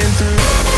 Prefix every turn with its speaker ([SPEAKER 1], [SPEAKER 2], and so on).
[SPEAKER 1] shining through.